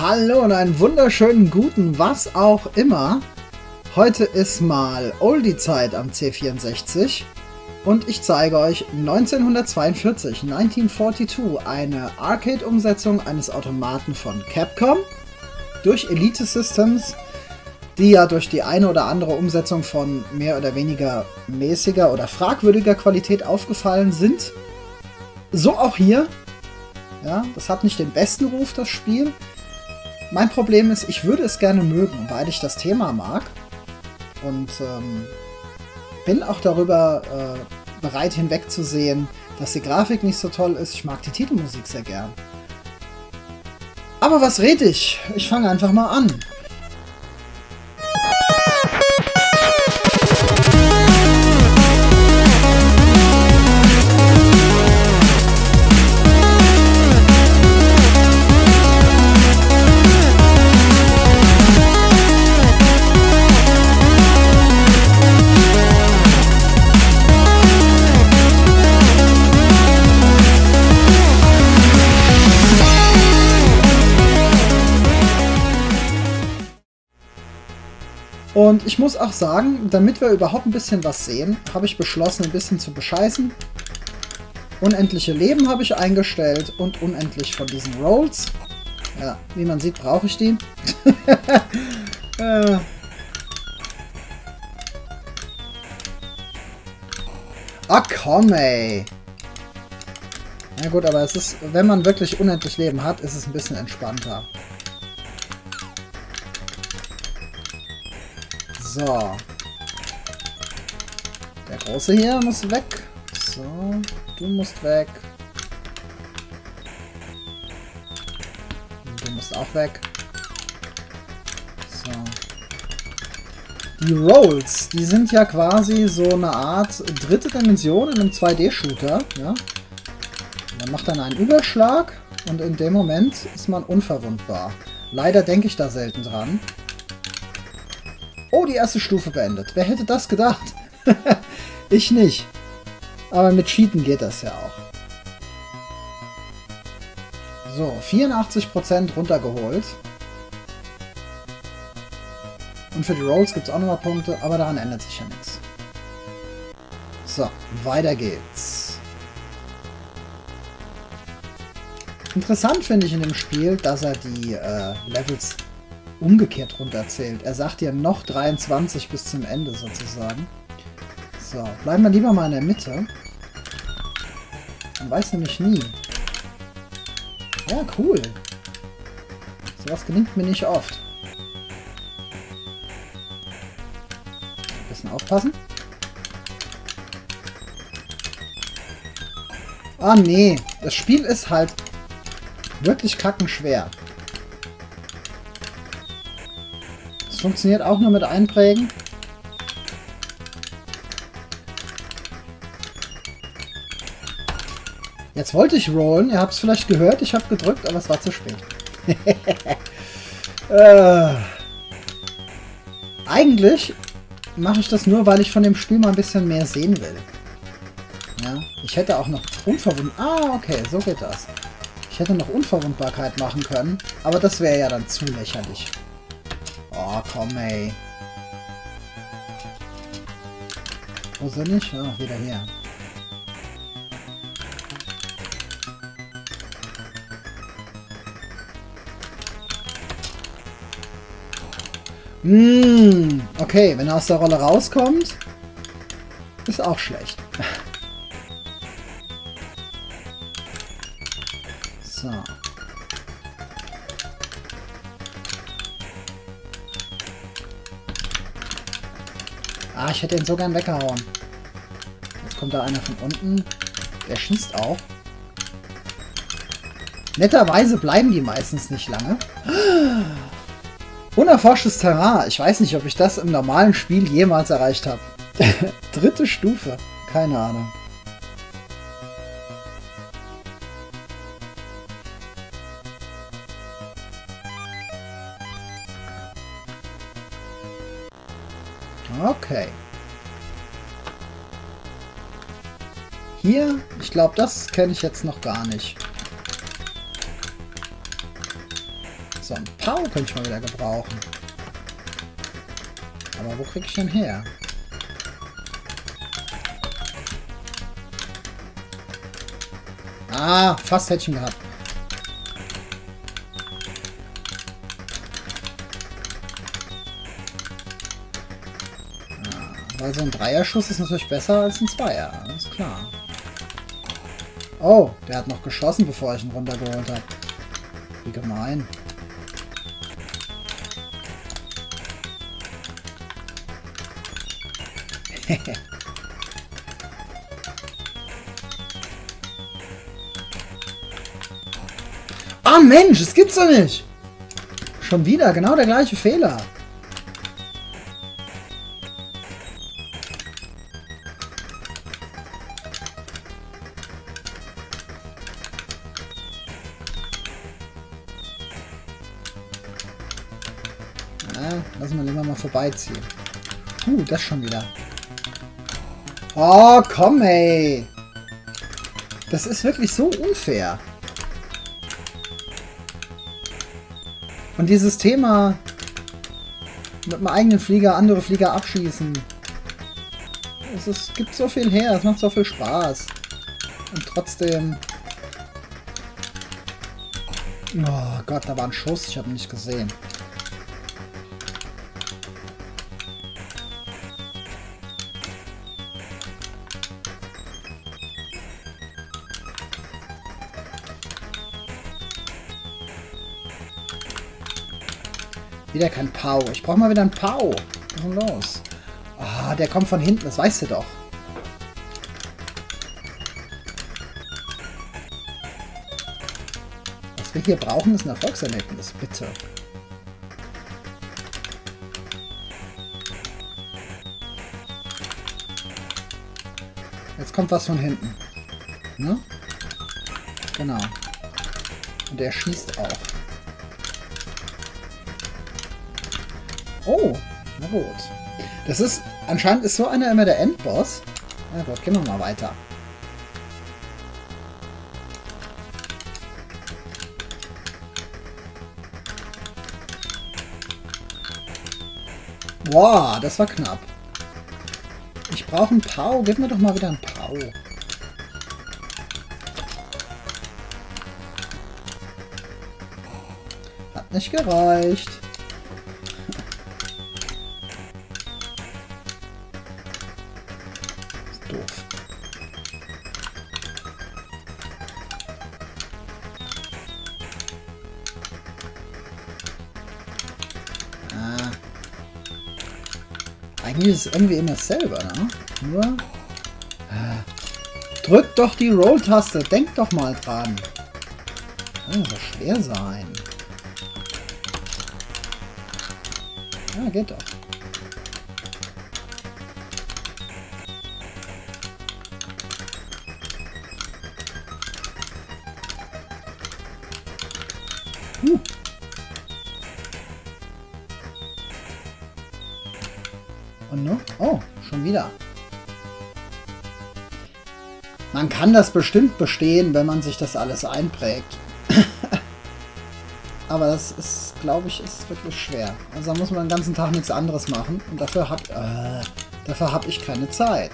Hallo und einen wunderschönen guten was auch immer. Heute ist mal Oldie-Zeit am C64 und ich zeige euch 1942, 1942, eine Arcade-Umsetzung eines Automaten von Capcom durch Elite Systems, die ja durch die eine oder andere Umsetzung von mehr oder weniger mäßiger oder fragwürdiger Qualität aufgefallen sind. So auch hier. Ja, das hat nicht den besten Ruf, das Spiel. Mein Problem ist, ich würde es gerne mögen, weil ich das Thema mag. Und ähm, bin auch darüber äh, bereit hinwegzusehen, dass die Grafik nicht so toll ist. Ich mag die Titelmusik sehr gern. Aber was rede ich? Ich fange einfach mal an. Ich muss auch sagen, damit wir überhaupt ein bisschen was sehen, habe ich beschlossen, ein bisschen zu bescheißen. Unendliche Leben habe ich eingestellt und unendlich von diesen Rolls. Ja, wie man sieht, brauche ich die. äh. Ah, komm, ey. Na gut, aber es ist, wenn man wirklich unendlich Leben hat, ist es ein bisschen entspannter. So. Der Große hier muss weg. So, du musst weg. Du musst auch weg. So. Die Rolls, die sind ja quasi so eine Art dritte Dimension in einem 2D-Shooter. Ja? Man macht dann einen Überschlag und in dem Moment ist man unverwundbar. Leider denke ich da selten dran. Oh, die erste Stufe beendet. Wer hätte das gedacht? ich nicht. Aber mit Cheaten geht das ja auch. So, 84% runtergeholt. Und für die Rolls gibt es auch nochmal Punkte, aber daran ändert sich ja nichts. So, weiter geht's. Interessant finde ich in dem Spiel, dass er die äh, Levels umgekehrt runterzählt. Er sagt ja noch 23 bis zum Ende sozusagen. So, bleiben wir lieber mal in der Mitte. Man weiß nämlich nie. Ja, cool. Sowas gelingt mir nicht oft. Bisschen aufpassen. Ah, nee. Das Spiel ist halt wirklich kackenschwer. Das funktioniert auch nur mit Einprägen. Jetzt wollte ich rollen. Ihr habt es vielleicht gehört. Ich habe gedrückt, aber es war zu spät. äh, eigentlich mache ich das nur, weil ich von dem Spiel mal ein bisschen mehr sehen will. Ja, ich hätte auch noch unverwundbar... Ah, okay, so geht das. Ich hätte noch Unverwundbarkeit machen können, aber das wäre ja dann zu lächerlich. Oh, komm, ey. Wo sind ich? Oh, wieder hier. Mmh, okay, wenn er aus der Rolle rauskommt, ist auch schlecht. Ah, ich hätte ihn so gern weggehauen. Jetzt kommt da einer von unten. Der schießt auch. Netterweise bleiben die meistens nicht lange. Unerforschtes Terrain. Ich weiß nicht, ob ich das im normalen Spiel jemals erreicht habe. Dritte Stufe. Keine Ahnung. Hier, ich glaube, das kenne ich jetzt noch gar nicht. So, ein Pau könnte ich mal wieder gebrauchen. Aber wo krieg ich denn her? Ah, fast hätte ich ihn gehabt. Ah, weil so ein Dreierschuss ist natürlich besser als ein Zweier, ist klar. Oh, der hat noch geschossen, bevor ich ihn runtergeholt habe. Wie gemein. Ah, Mensch, das gibt's doch nicht. Schon wieder, genau der gleiche Fehler. Ja, lassen wir lieber mal vorbeiziehen. Uh, das schon wieder. Oh, komm, ey. Das ist wirklich so unfair. Und dieses Thema mit einem eigenen Flieger andere Flieger abschießen. Es ist, gibt so viel her, es macht so viel Spaß. Und trotzdem... Oh Gott, da war ein Schuss, ich habe ihn nicht gesehen. Wieder kein Pau. Ich brauche mal wieder ein Pau. Was ist los? Ah, der kommt von hinten, das weißt du doch. Was wir hier brauchen, ist ein Erfolgserlebnis, bitte. Jetzt kommt was von hinten. Ne? Genau. Und der schießt auch. Gut. Das ist, anscheinend ist so einer immer der Endboss. Na gut, gehen wir mal weiter. Boah, das war knapp. Ich brauche einen Pau. Gib mir doch mal wieder einen Pau. Hat nicht gereicht. Es irgendwie immer dasselbe, ne? Nur... Äh, drück doch die Roll-Taste, denk doch mal dran. Kann so schwer sein. Ja, geht doch. Wieder. Man kann das bestimmt bestehen, wenn man sich das alles einprägt. Aber das ist, glaube ich, ist wirklich schwer. Also da muss man den ganzen Tag nichts anderes machen. Und dafür habe äh, dafür hab ich keine Zeit.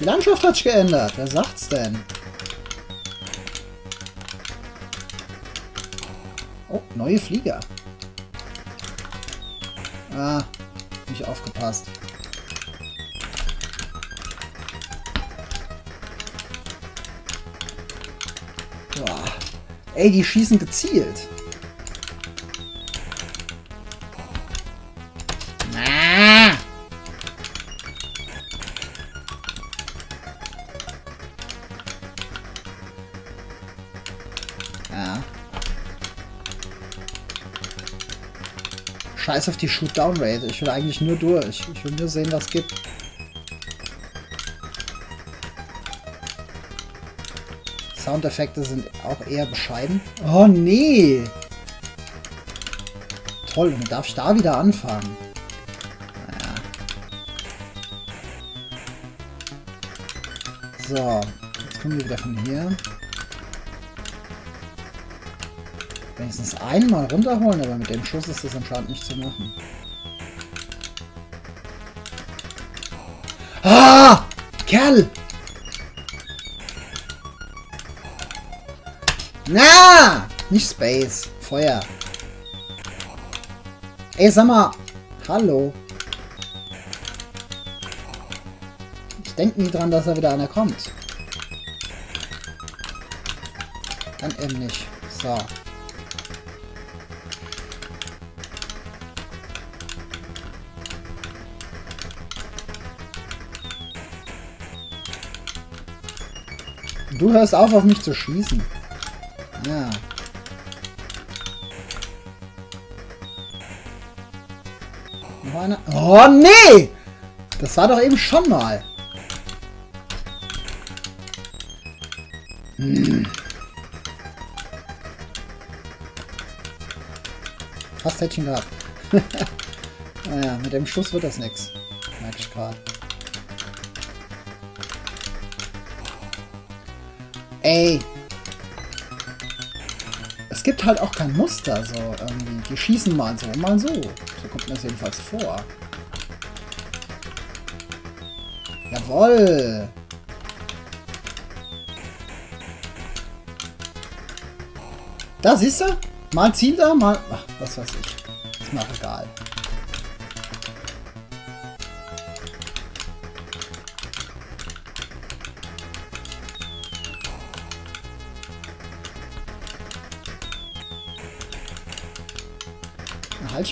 Die Landschaft hat sich geändert. Wer sagt's denn? Oh, neue Flieger. Ah, nicht aufgepasst. Boah. Ey, die schießen gezielt. Scheiß auf die Shoot-Down-Rate. Ich will eigentlich nur durch. Ich will nur sehen, was gibt. Soundeffekte sind auch eher bescheiden. Oh nee! Toll, dann darf ich da wieder anfangen. Naja. So, jetzt kommen wir wieder von hier. Wenigstens einmal runterholen, aber mit dem Schuss ist das anscheinend nicht zu machen. Ah! Kerl! Na! Nicht Space. Feuer. Ey, sag mal. Hallo. Ich denke nie dran, dass da wieder einer kommt. Dann eben nicht. So. Du hörst auf, auf mich zu schießen. Ja. Noch einer. Oh, nee! Das war doch eben schon mal. Hm. Fast hätte ich ihn gehabt. naja, mit dem Schuss wird das nichts. Merke ich gerade. Ey. Es gibt halt auch kein Muster, so irgendwie. Die schießen mal so, mal so. So kommt mir das jedenfalls vor. Jawoll. Da, siehst du? Mal zielt er, mal... Ach, was weiß ich. Ist mir auch egal.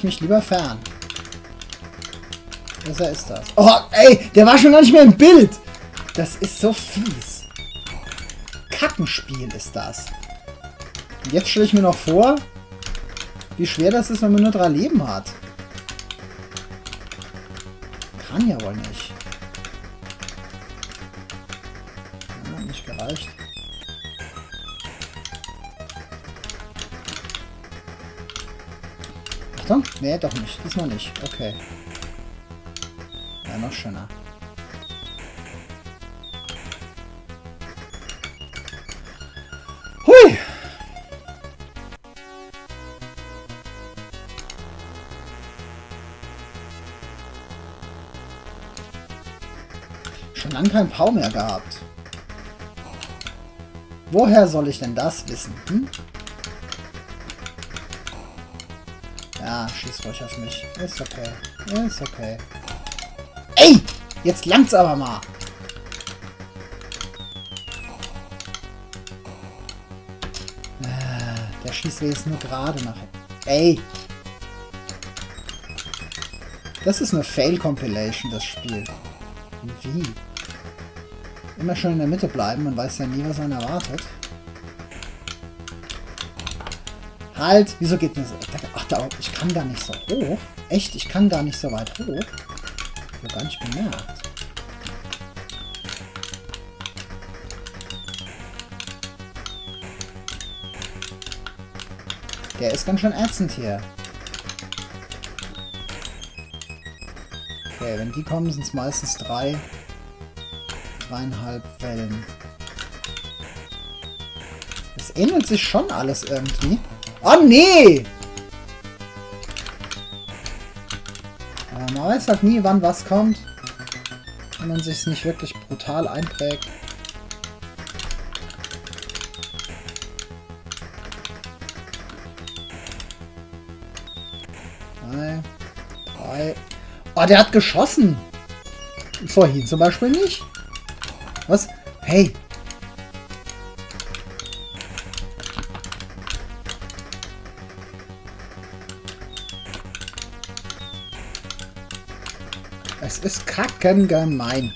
Ich mich lieber fern. Besser ist das. Oh, ey, der war schon gar nicht mehr im Bild. Das ist so fies. Kackenspiel ist das. Jetzt stelle ich mir noch vor, wie schwer das ist, wenn man nur drei Leben hat. Kann ja wohl nicht. Nee, doch nicht. Diesmal nicht. Okay. Ja, noch schöner. Hui! Schon lange kein Pau mehr gehabt. Woher soll ich denn das wissen? Hm? Ja, schieß ruhig auf mich. Ist okay. Ist okay. Ey! Jetzt langt's aber mal. Ah, Der schießt wenigstens nur gerade nach. Ey! Das ist eine Fail-Compilation, das Spiel. Wie? Immer schön in der Mitte bleiben, man weiß ja nie, was einen erwartet. Halt! Wieso geht das? Ach, da, ich kann gar nicht so hoch. Echt? Ich kann gar nicht so weit hoch. Ich hab gar nicht bemerkt. Der ist ganz schön ätzend hier. Okay, wenn die kommen, sind es meistens drei, dreieinhalb Wellen. Es ähnelt sich schon alles irgendwie. Oh nee! Man weiß halt nie, wann was kommt. Wenn man sich nicht wirklich brutal einprägt. Drei, drei. Oh, der hat geschossen. Vorhin zum Beispiel nicht. Was? Hey. Es ist kackengemein.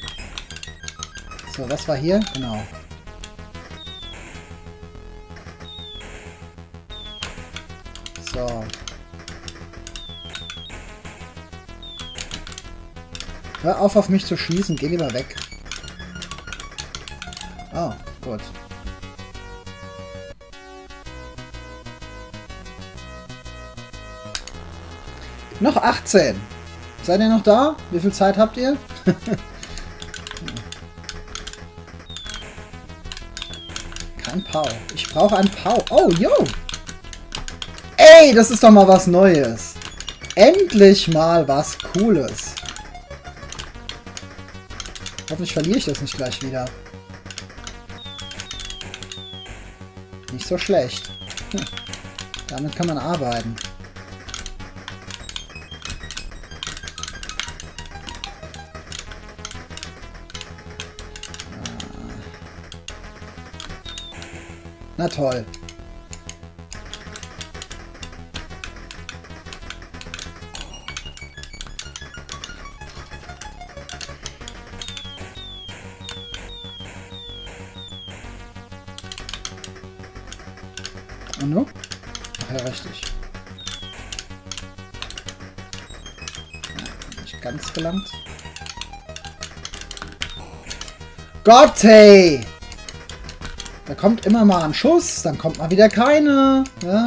So, was war hier? Genau. So. Hör auf, auf mich zu schießen. Geh lieber weg. Oh, gut. Noch 18. Seid ihr noch da? Wie viel Zeit habt ihr? Kein Pau. Ich brauche ein Pau. Oh, yo! Ey, das ist doch mal was Neues. Endlich mal was Cooles. Hoffentlich verliere ich das nicht gleich wieder. Nicht so schlecht. Hm. Damit kann man arbeiten. Toll. Nu? Ach ja, richtig. Nicht ganz gelangt. Gott, hey! Kommt immer mal ein Schuss, dann kommt mal wieder keine. Ja?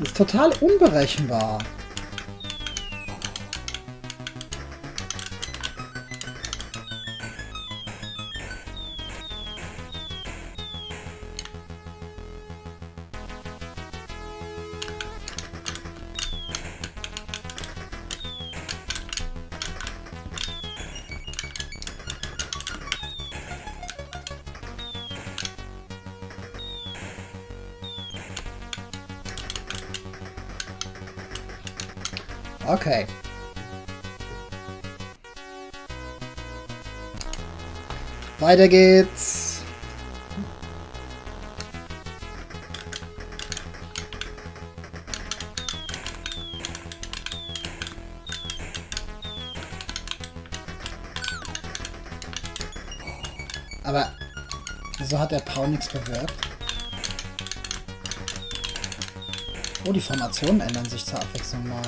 Das ist total unberechenbar. Okay. Weiter geht's. Aber wieso hat der Pau nichts bewirkt? Oh, die Formationen ändern sich zur Abwechslung mal.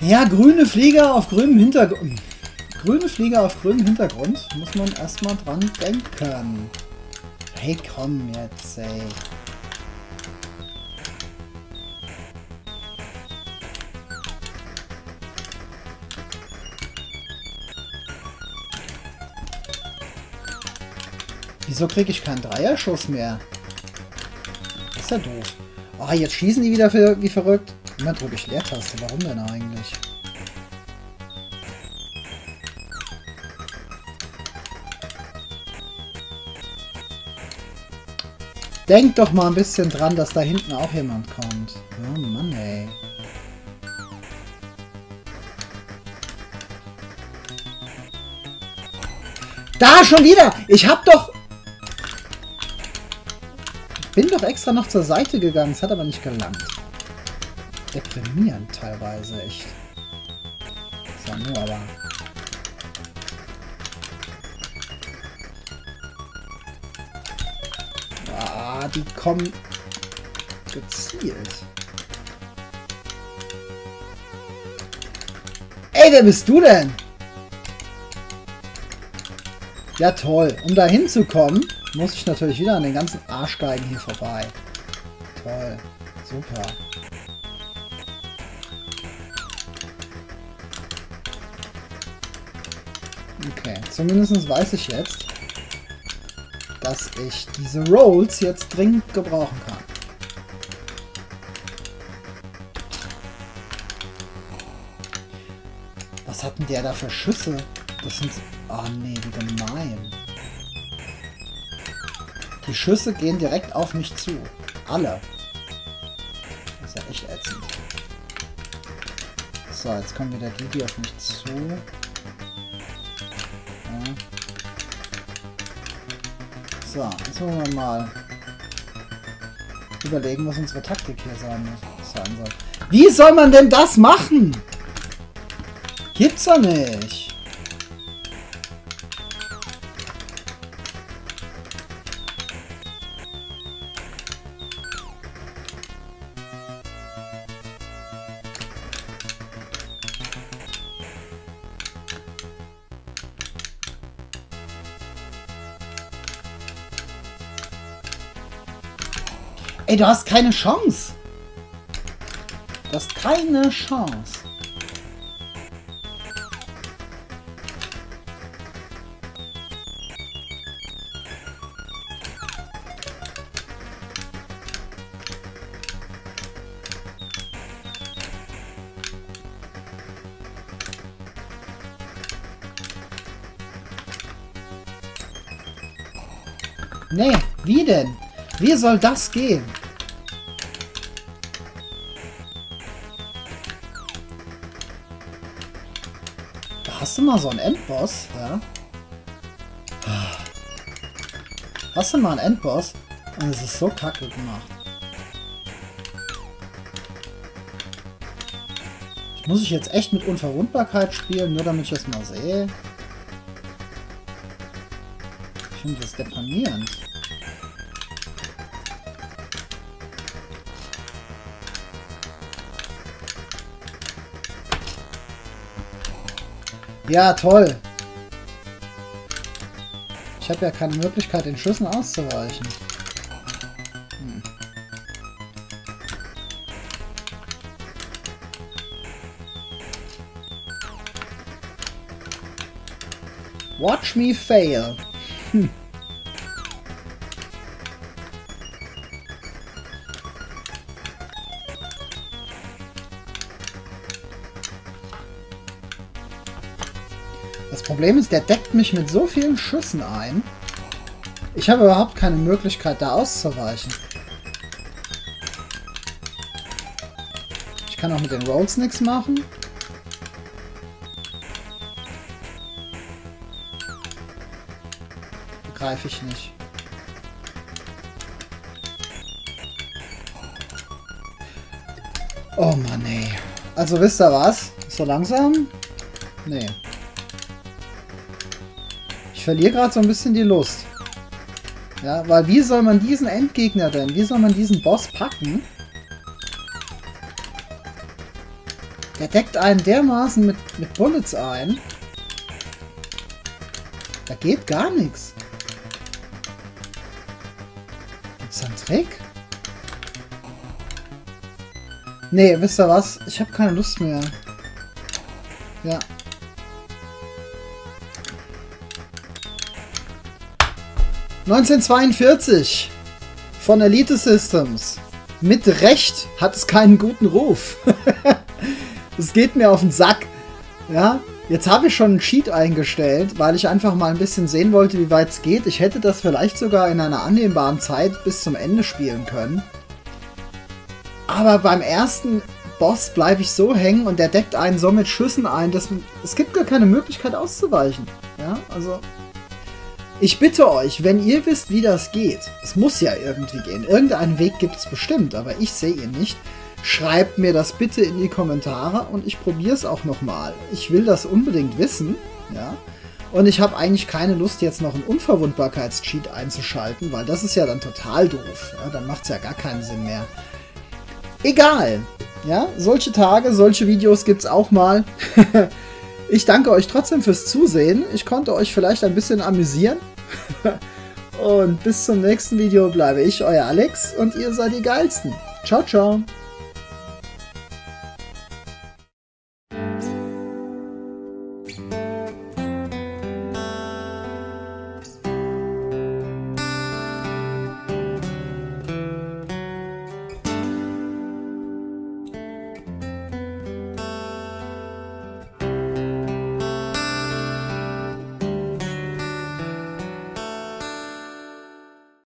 Ja, grüne Flieger auf grünem Hintergrund. Grüne Flieger auf grünem Hintergrund. Muss man erstmal dran denken. Hey, komm jetzt, ey. Wieso kriege ich keinen Dreierschuss mehr? Das ist ja doof. Oh, jetzt schießen die wieder für, wie verrückt. Immer drücke ich Leertaste. Warum denn eigentlich? Denk doch mal ein bisschen dran, dass da hinten auch jemand kommt. Oh Mann, ey. Da schon wieder! Ich hab doch... Bin doch extra noch zur Seite gegangen. Es hat aber nicht gelangt deprimierend teilweise, echt. So, nur aber. Ah, die kommen gezielt. Ey, wer bist du denn? Ja toll. Um da hinzukommen, muss ich natürlich wieder an den ganzen Arschgeigen hier vorbei. Toll. Super. Okay, zumindest weiß ich jetzt, dass ich diese Rolls jetzt dringend gebrauchen kann. Was hat denn der da für Schüsse? Das sind... Oh nee, wie gemein. Die Schüsse gehen direkt auf mich zu. Alle. Das ist ja echt ätzend. So, jetzt kommen wieder die, die auf mich zu. So, jetzt wollen wir mal überlegen, was unsere Taktik hier sein, sein soll. Wie soll man denn das machen? Gibt's ja nicht. Du hast keine Chance. Du hast keine Chance. Nee, wie denn? Wie soll das gehen? Hast du mal so einen Endboss, ja? Hast du mal einen Endboss? Es ist so kacke gemacht. Muss ich jetzt echt mit Unverwundbarkeit spielen, nur damit ich das mal sehe? Ich finde das deprimierend. Ja, toll. Ich habe ja keine Möglichkeit, den Schüssen auszuweichen. Hm. Watch me fail. Hm. Problem ist, der deckt mich mit so vielen Schüssen ein. Ich habe überhaupt keine Möglichkeit, da auszuweichen. Ich kann auch mit den Rolls nichts machen. Begreife ich nicht. Oh Mann, ey. Also wisst ihr was? So langsam? Nee verliere gerade so ein bisschen die Lust. Ja, weil wie soll man diesen Endgegner denn, wie soll man diesen Boss packen? Der deckt einen dermaßen mit, mit Bullets ein. Da geht gar nichts. Gibt's da einen Trick? Nee, wisst ihr was? Ich habe keine Lust mehr. Ja, 1942 von Elite Systems. Mit Recht hat es keinen guten Ruf. Es geht mir auf den Sack. Ja, jetzt habe ich schon einen Cheat eingestellt, weil ich einfach mal ein bisschen sehen wollte, wie weit es geht. Ich hätte das vielleicht sogar in einer annehmbaren Zeit bis zum Ende spielen können. Aber beim ersten Boss bleibe ich so hängen und der deckt einen so mit Schüssen ein, dass es gibt gar keine Möglichkeit auszuweichen. Ja, also ich bitte euch, wenn ihr wisst, wie das geht, es muss ja irgendwie gehen, irgendeinen Weg gibt es bestimmt, aber ich sehe ihn nicht, schreibt mir das bitte in die Kommentare und ich probiere es auch nochmal. Ich will das unbedingt wissen, ja. Und ich habe eigentlich keine Lust, jetzt noch einen Unverwundbarkeitscheat einzuschalten, weil das ist ja dann total doof. Ja? Dann macht es ja gar keinen Sinn mehr. Egal. Ja, solche Tage, solche Videos gibt es auch mal. Ich danke euch trotzdem fürs Zusehen. Ich konnte euch vielleicht ein bisschen amüsieren. und bis zum nächsten Video bleibe ich, euer Alex, und ihr seid die Geilsten. Ciao, ciao.